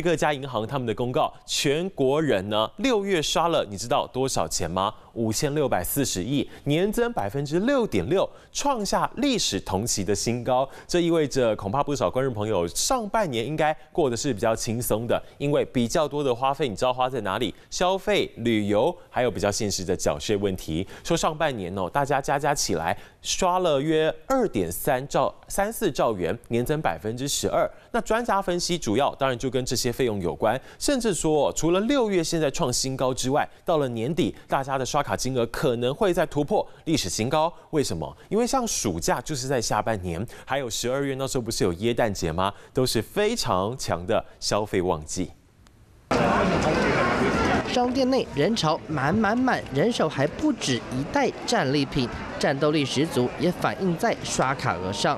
各家银行他们的公告，全国人呢六月刷了，你知道多少钱吗？五千六百四十亿，年增百分之六点六，创下历史同期的新高。这意味着恐怕不少观众朋友上半年应该过得是比较轻松的，因为比较多的花费，你知道花在哪里？消费、旅游，还有比较现实的缴税问题。说上半年哦，大家加加起来刷了约二点三兆、三四兆元，年增百分之十二。那专家分析，主要当然就跟这些费用有关，甚至说，除了六月现在创新高之外，到了年底，大家的刷卡金额可能会再突破历史新高。为什么？因为像暑假就是在下半年，还有十二月那时候不是有耶诞节吗？都是非常强的消费旺季。商店内人潮满满满，人手还不止一袋战利品，战斗力十足，也反映在刷卡额上。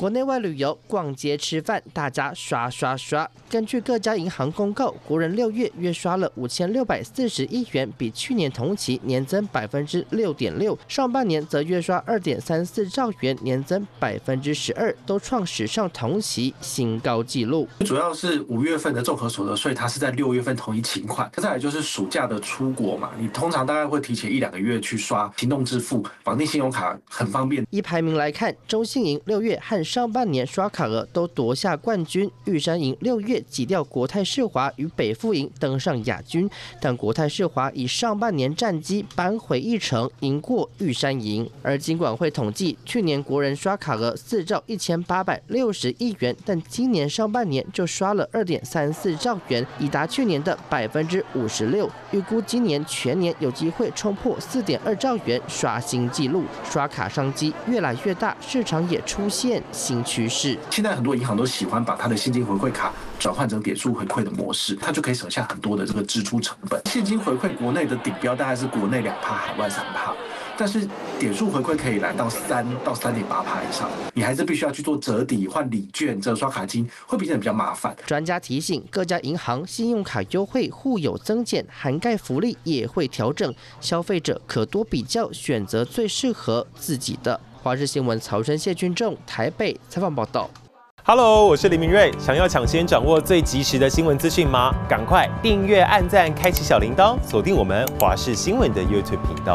国内外旅游、逛街、吃饭，大家刷刷刷。根据各家银行公告，国人六月月刷了五千六百四十亿元，比去年同期年增百分之六点六。上半年则月刷二点三四兆元，年增百分之十二，都创史上同期新高纪录。主要是五月份的综合所得税，它是在六月份同一情况。再来就是暑假的出国嘛，你通常大概会提前一两个月去刷行动支付、绑定信用卡，很方便。一排名来看，中信银六月和上半年刷卡额都夺下冠军，玉山银六月挤掉国泰世华与北富银登上亚军，但国泰世华以上半年战绩扳回一城，赢过玉山银。而金管会统计，去年国人刷卡额四兆一千八百六十亿元，但今年上半年就刷了二点三四兆元，已达去年的百分之五十六。预估今年全年有机会冲破四点二兆元，刷新纪录。刷卡商机越来越大，市场也出现新趋。势。现在很多银行都喜欢把它的现金回馈卡转换成点数回馈的模式，它就可以省下很多的这个支出成本。现金回馈国内的顶标大概是国内两帕，海外三帕，但是点数回馈可以来到三到三点八帕以上。你还是必须要去做折抵、换礼券、折刷卡金，会变得比较麻烦。专家提醒，各家银行信用卡优惠互有增减，涵盖福利也会调整，消费者可多比较，选择最适合自己的。华视新闻曹生谢君正台北采访报道。Hello，我是李明瑞，想要抢先掌握最及时的新闻资讯吗？赶快订阅、按赞、开启小铃铛，锁定我们华视新闻的 YouTube 频道。